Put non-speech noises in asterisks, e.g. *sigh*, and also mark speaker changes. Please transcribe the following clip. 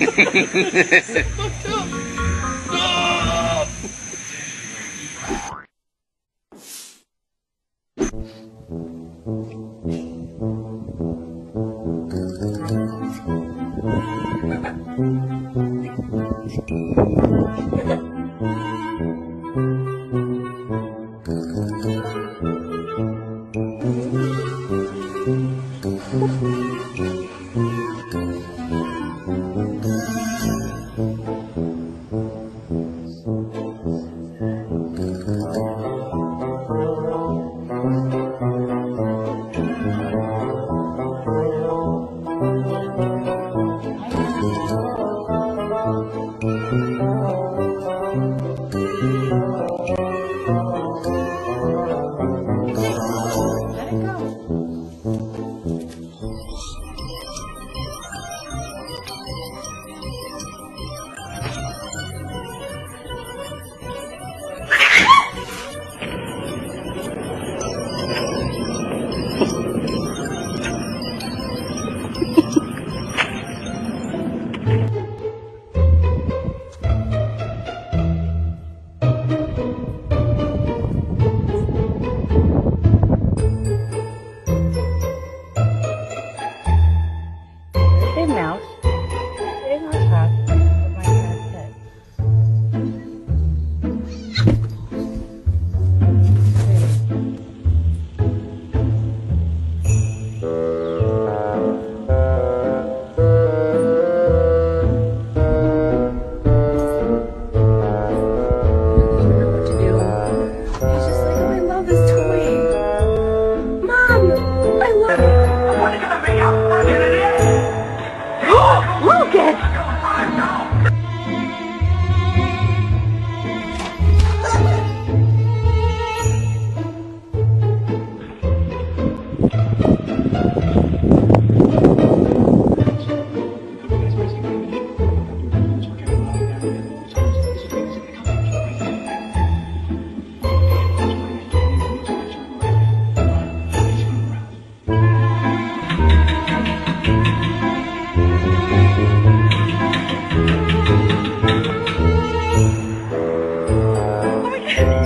Speaker 1: Stop! Stop! Let it go. again. Yeah. *laughs*